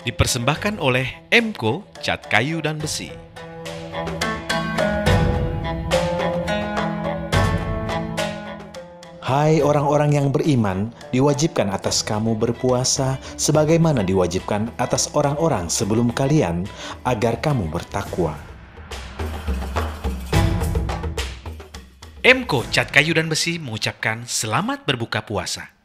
Dipersembahkan oleh Emco Cat Kayu dan Besi. Hai orang-orang yang beriman, diwajibkan atas kamu berpuasa sebagaimana diwajibkan atas orang-orang sebelum kalian agar kamu bertakwa. Emco Cat Kayu dan Besi mengucapkan selamat berbuka puasa.